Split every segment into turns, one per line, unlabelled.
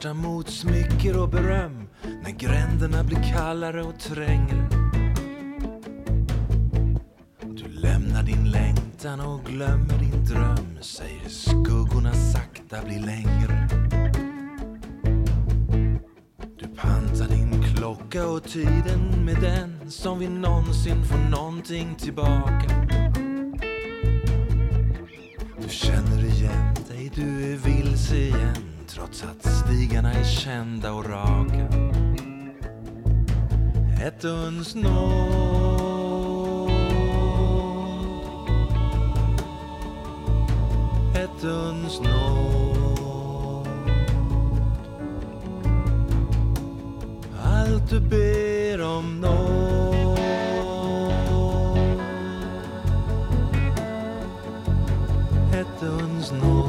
karta mot smicker och beröm när gränderna blir kallare och trängre. Du lämnar din längtan och glömmer din dröm säger skuggorna sakta blir längre. Du pantar din klocka och tiden med den som vi någonsin får någonting tillbaka. Du känner igen trots att stigarna är kända och raka. Ett uns nåd. Ett uns nåd. Allt du ber om nåd Ett uns nåd.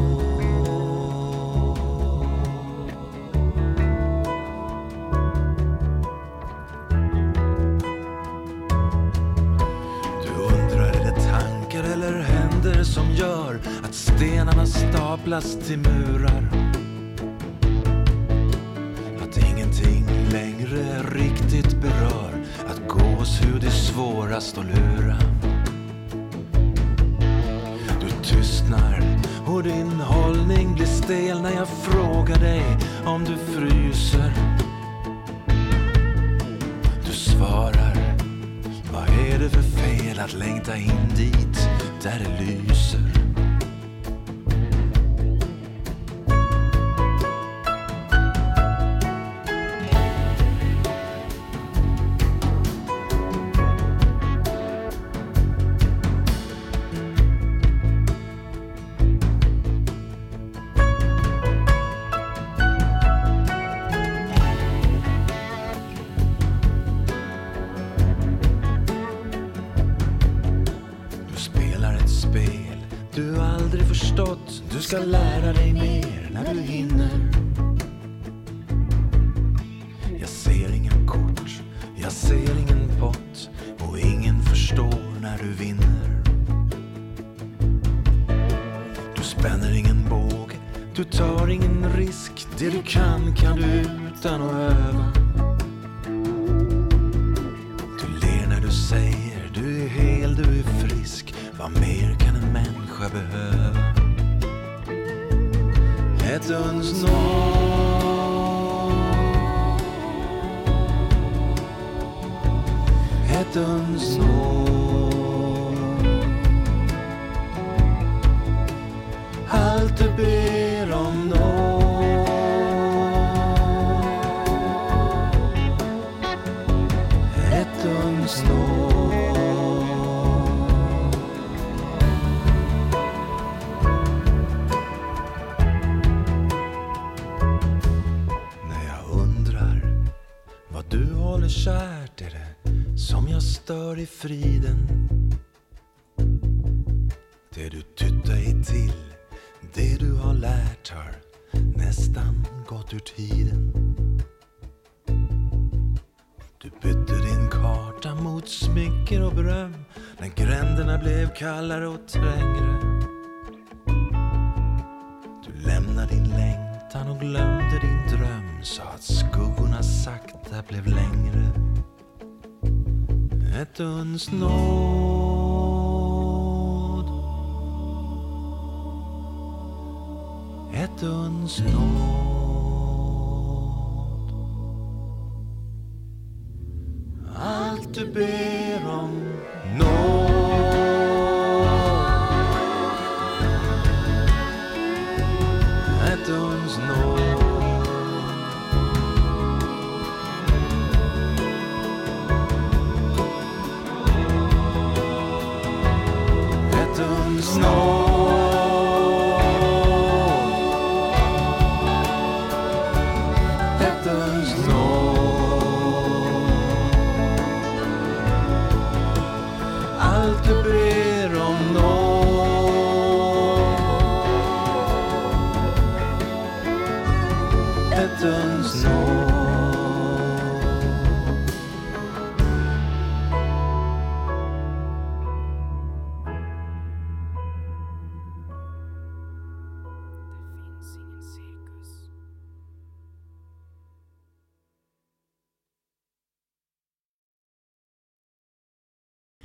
Händer som gör att stenarna staplas till murar? Att ingenting längre riktigt berör, att gåshud är svårast att lura. Du tystnar och din hållning blir stel när jag frågar dig om du fryser. Du svarar vad är det för fel att längta in dit där det lyser? Aldrig förstått. Du ska lära dig mer när du hinner. Jag ser inga kort, jag ser ingen pott och ingen förstår när du vinner. Du spänner ingen båge, du tar ingen risk. Det du kan kan du utan att öva. Människa behöva? Ett uns nåd Ett uns nåd Allt du ber om nåd Ett uns nåd kärt är det som jag stör i friden. Det du tytt dig till, det du har lärt har nästan gått ur tiden. Du bytte din karta mot smicker och beröm när gränderna blev kallare och trängre. Du lämnar din längd sakta blev längre. Ett uns nåd. Ett uns nåd. Allt du ber om Allt